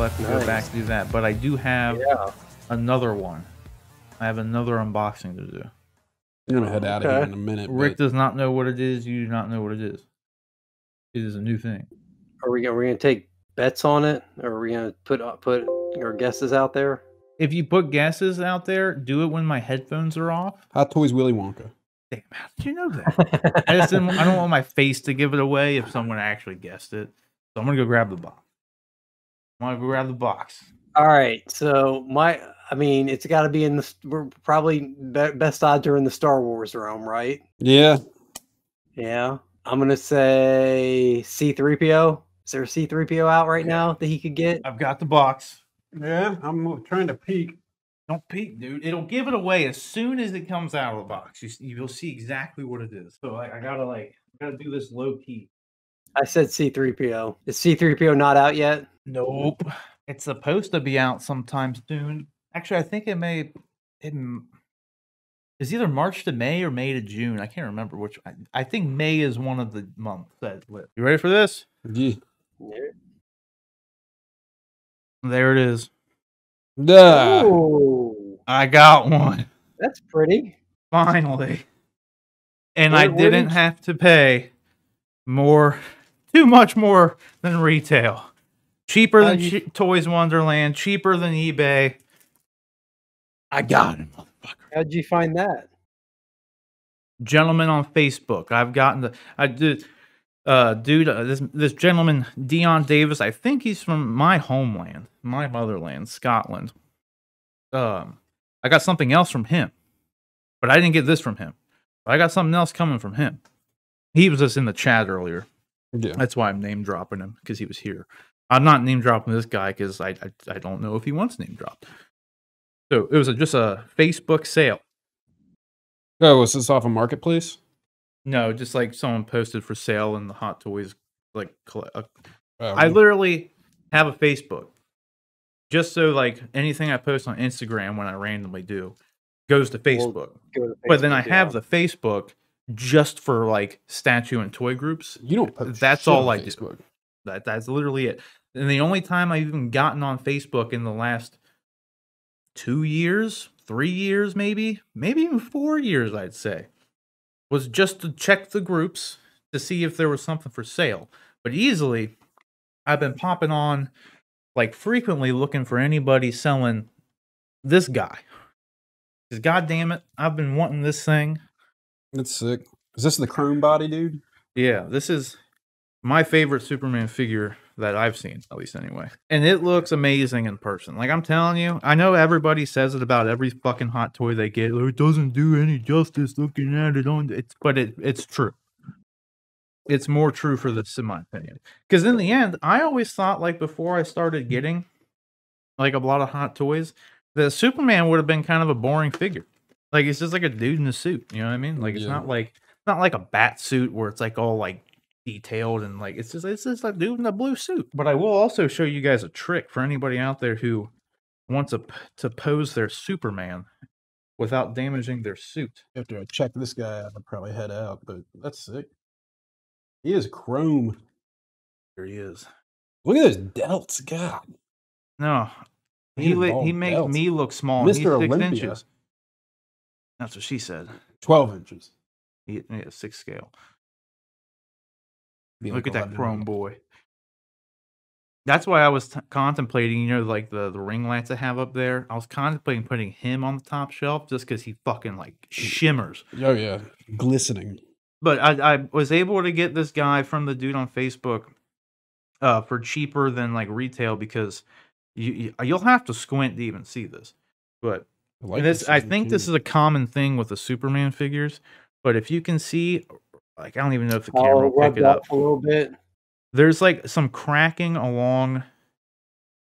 you'll have to go back Nice. to do that. But I do have Yeah. another one. I have another unboxing to do. I'm gonna head out of here in a minute. Rik but does not know what it is. You do not know what it is. It is a new thing. Are we, are we going to take bets on it? Or are we going to put uh, put our guesses out there? If you put guesses out there, do it when my headphones are off. Hot Toys Willy Wonka. Damn, how did you know that? I just didn't, I don't want my face to give it away if someone actually guessed it. So I'm gonna go grab the box. I'm gonna grab the box. All right. So my, I mean, it's got to be in the. We're probably be, best odds are in the Star Wars realm, right? Yeah. Yeah. I'm gonna say C3PO. Is there a C3PO out right now that he could get? I've got the box. Yeah. I'm trying to peek. Don't peek, dude. It'll give it away as soon as it comes out of the box. You, you'll see exactly what it is. So like, I gotta like, I gotta do this low key. I said C3PO. Is C3PO not out yet? Nope. It's supposed to be out sometime soon. Actually, I think it may. It m- either March to May or May to June. I can't remember which. I, I think May is one of the months that lit. You ready for this? Yeah. There it is. Duh. Oh, I got one that's pretty. finally, and Where- I didn't have to pay more, too much more than retail. Cheaper How than you- che- Toys Wonderland. Cheaper than eBay. I got it, motherfucker. How'd you find that? gentleman on Facebook. I've gotten the I did uh dude uh, this this gentleman Dion Davis. I think he's from my homeland, my motherland, Scotland. Um I got something else from him. But I didn't get this from him. I got something else coming from him. He was just in the chat earlier. Yeah. That's why I'm name dropping him because he was here. I'm not name dropping this guy because I, I I don't know if he wants name dropped. So it was a, just a Facebook sale. Oh, was this off a marketplace? No, just like someone posted for sale in the Hot Toys. Like, uh, Oh, I literally have a Facebook, just so like anything I post on Instagram when I randomly do goes to Facebook. Go to but then I Facebook, have the Facebook just for like statue and toy groups. you don't post That's all I do. That that's literally it. And the only time I've even gotten on Facebook in the last two years, three years, maybe, maybe even four years, I'd say, was just to check the groups to see if there was something for sale. But easily, I've been popping on like frequently looking for anybody selling this guy. Because god damn it, I've been wanting this thing. That's sick. Is this the chrome body, dude? Yeah, this is my favorite Superman figure that I've seen, at least anyway. And it looks amazing in person. Like I'm telling you, I know everybody says it about every fucking hot toy they get. "Oh, It doesn't do any justice looking at it on it's but it it's true. It's more true for this in my opinion. Because in the end, I always thought like before I started getting like a lot of hot toys, that Superman would have been kind of a boring figure. Like it's just like a dude in a suit. You know what I mean? Like it's Yeah. not like not like a bat suit where it's like all like detailed and like it's just it's just a dude in a blue suit. But I will also show you guys a trick for anybody out there who wants a, p- to pose their Superman without damaging their suit. After I uh, check this guy out, I'll probably head out, but that's sick. He is chrome. Here he is. Look at those delts. God. No, He he he makes me look small. and He's Mr. six Olympia. inches. That's what she said. 12 inches. He, yeah, six scale. Be Look like at that chrome boy. That's why I was t- contemplating, you know, like the the ring lights I have up there. I was contemplating putting him on the top shelf just because he fucking like shimmers. Oh, yeah. Glistening. But I, I was able to get this guy from the dude on Facebook uh, for cheaper than like retail because you, you you'll have to squint to even see this. But I like and this, I think this is a common thing with the Superman figures. But if you can see, like I don't even know if the camera I'll will pick it up. a little bit. There's like some cracking along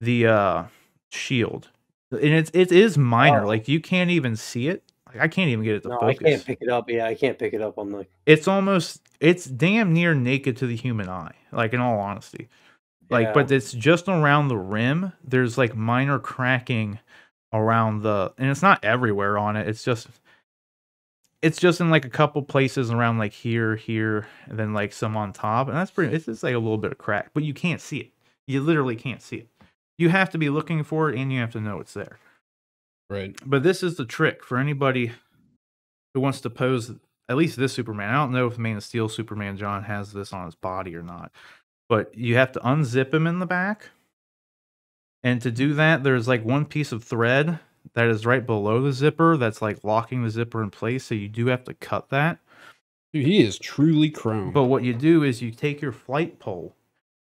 the uh shield, and it's it is minor. Oh. Like you can't even see it. Like, I can't even get it to No, I can't pick it up. Yeah, I can't pick it up on the. it's almost it's damn near naked to the human eye like in all honesty like Yeah. but it's just around the rim there's like minor cracking around the and it's not everywhere on it it's just it's just in like a couple places around like here here and then like some on top and that's pretty it's just like a little bit of crack but you can't see it you literally can't see it You have to be looking for it and you have to know it's there. Right. But this is the trick for anybody who wants to pose at least this Superman. I don't know if Man of Steel Superman Jon has this on his body or not, but you have to unzip him in the back. And to do that, there's like one piece of thread that is right below the zipper that's like locking the zipper in place. So you do have to cut that. Dude, he is truly chrome. But what you do is you take your flight pole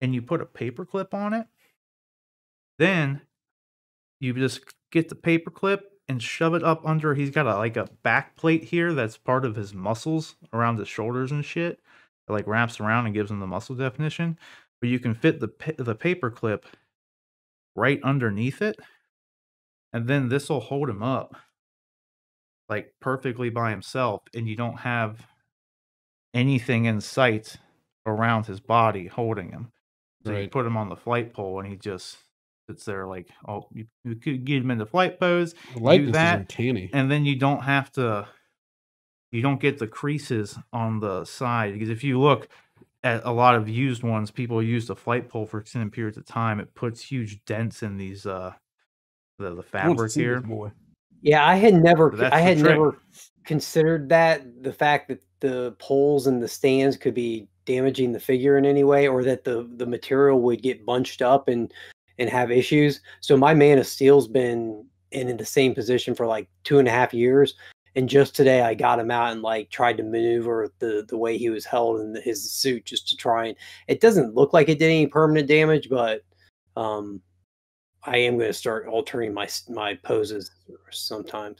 and you put a paper clip on it. Then you just get the paper clip and shove it up under. He's got a like a back plate here that's part of his muscles around his shoulders and shit. It like wraps around and gives him the muscle definition. But you can fit the the paper clip right underneath it, and then this will hold him up like perfectly by himself, and you don't have anything in sight around his body holding him. So you put him on the flight pole, and he just sits there like, oh, you, you could get him in the flight pose, The likeness that, is uncanny. and then you don't have to you don't get the creases on the side because if you look at a lot of used ones people use the flight pole for extended periods of time it puts huge dents in these uh the, the I want to fabric here. Yeah, I had never, That's I had trick. never considered that the fact that the poles and the stands could be damaging the figure in any way, or that the the material would get bunched up and and have issues. So my Man of Steel's been in, in the same position for like two and a half years, and just today I got him out and like tried to maneuver the the way he was held in his suit just to try and. It doesn't look like it did any permanent damage, but um, I am going to start altering my my poses sometimes.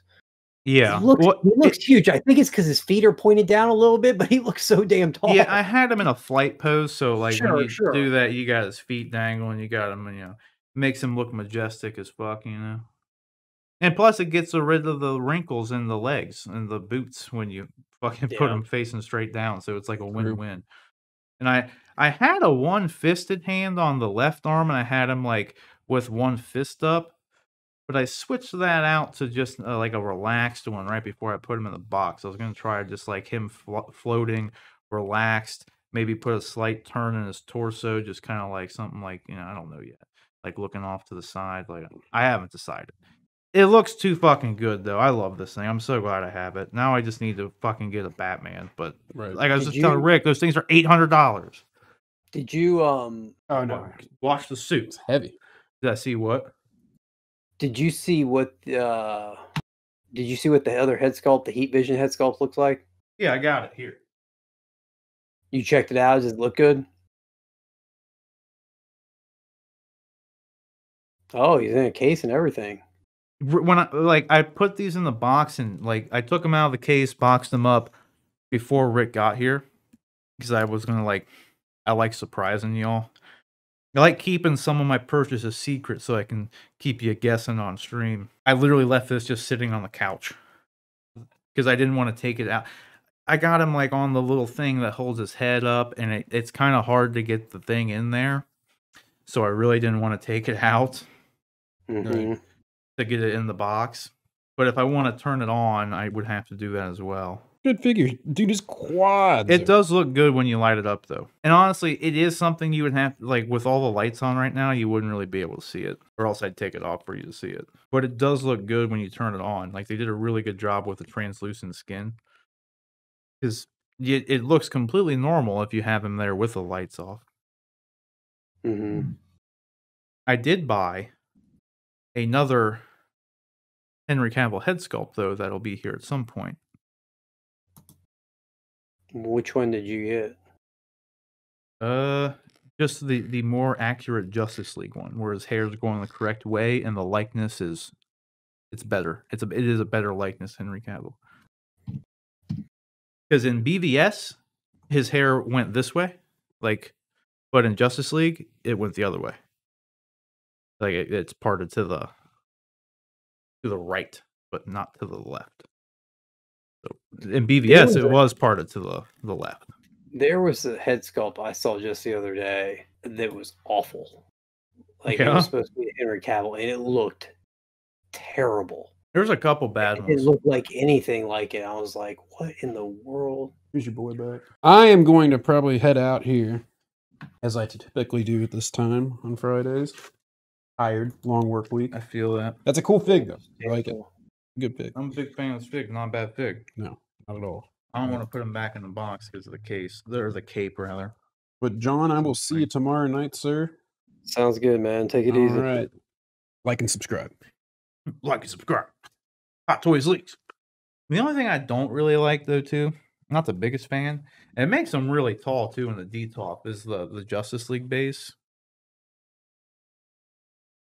yeah He looks, Well, he looks huge. I think it's because his feet are pointed down a little bit, but he looks so damn tall. yeah i had him in a flight pose so like Sure, when you sure. do that you got his feet dangling you got him you know makes him look majestic as fuck you know and plus it gets rid of the wrinkles in the legs and the boots when you fucking put Yeah. them facing straight down so it's like a win-win. And i i had a one fisted hand on the left arm and i had him like with one fist up but i switched that out to just uh, like a relaxed one right before i put him in the box. I was going to try just like him flo- floating relaxed maybe put a slight turn in his torso just kind of like something like you know i don't know yet like looking off to the side like i haven't decided it looks too fucking good though i love this thing i'm so glad i have it now i just need to fucking get a batman but Right. like i was Did just telling Rik those things are $800 Did you um oh no, watch the suit it's heavy. did i see what did you see what uh did you see what the other head sculpt, the heat vision head sculpt looks like? yeah i got it here You checked it out. Does it look good? Oh, he's in a case and everything. R- when I like I put these in the box and like I took them out of the case, boxed them up before Rik got here because I was gonna like I like surprising y'all. I like keeping some of my purchases secret so I can keep you guessing on stream. I literally left this just sitting on the couch because I didn't want to take it out. I got him like on the little thing that holds his head up, and it, it's kind of hard to get the thing in there. So I really didn't want to take it out Mhm. To get it in the box. But if I want to turn it on, I would have to do that as well. Good figure, dude. His quads. It does look good when you light it up, though. And honestly, it is something you would have like with all the lights on right now. You wouldn't really be able to see it, or else I'd take it off for you to see it. But it does look good when you turn it on. Like they did a really good job with the translucent skin, because it, it looks completely normal if you have him there with the lights off. Mhm. I did buy another Henry Cavill head sculpt though that'll be here at some point. Which one did you get? Uh, just the the more accurate Justice League one, where his hair is going the correct way and the likeness is, it's better. It's a it is a better likeness, Henry Cavill. Because in BVS, his hair went this way, like, but in Justice League, it went the other way. Like it, it's parted to the to the right, but not to the left. So in BVS, was it a- was parted to the the left. There was a head sculpt I saw just the other day that was awful. Like it was supposed to be Henry Cavill, and it looked terrible. There's a couple bad It ones. didn't look like anything like it. I was like, "What in the world?" Here's your boy back. I am going to probably head out here, as I typically do at this time on Fridays. Tired, long work week. I feel that. That's a cool fig though. I like it. Good fig. I'm a big fan of this fig, not a bad fig. No, not at all. I don't Yeah. want to put him back in the box because of the case. There's the cape rather. But Jon, I will see you tomorrow night, sir. Sounds good, man. Take it All easy. right. Like and subscribe. Like and subscribe. Hot Toys Leaks. The only thing I don't really like though, too, not the biggest fan, and it makes them really tall too in the D top is the the Justice League base.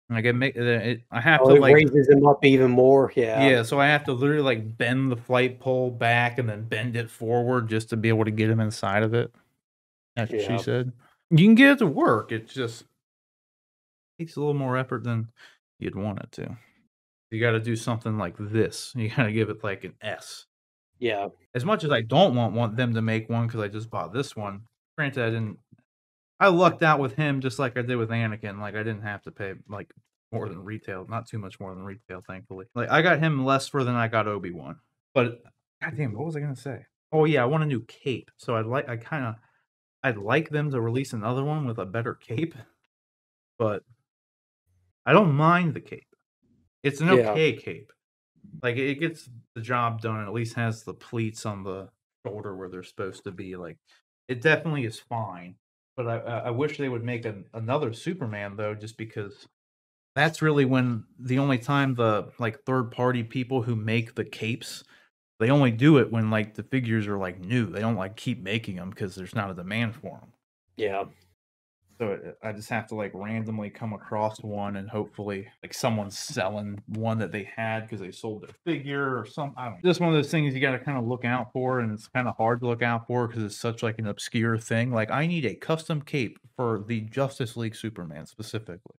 Like it make it, I have Oh, to like raises them up even more. Yeah. Yeah, so I have to literally like bend the flight pole back and then bend it forward just to be able to get him inside of it. That's what Yeah. she said. You can get it to work. It just takes a little more effort than you'd want it to. You got to do something like this. You got to give it like an S. Yeah. As much as I don't want want them to make one because I just bought this one. Granted, I didn't. I lucked out with him just like I did with Anakin. Like I didn't have to pay like more than retail, not too much more than retail, thankfully. Like I got him less for than I got Obi Wan. But goddamn, what was I gonna say? Oh yeah, I want a new cape. So I'd like I kind of I'd like them to release another one with a better cape, but I don't mind the cape. It's an Yeah. okay cape. Like it gets the job done. and At least has the pleats on the shoulder where they're supposed to be. Like it definitely is fine. But I I wish they would make an, another Superman though, just because that's really when the only time the like third party people who make the capes they only do it when like the figures are like new. They don't like keep making them because there's not a demand for them. Yeah. So it, I just have to like randomly come across one and hopefully like someone's selling one that they had because they sold their figure or something. I don't know. Just one of those things you got to kind of look out for, and it's kind of hard to look out for because it's such like an obscure thing. Like I need a custom cape for the Justice League Superman specifically.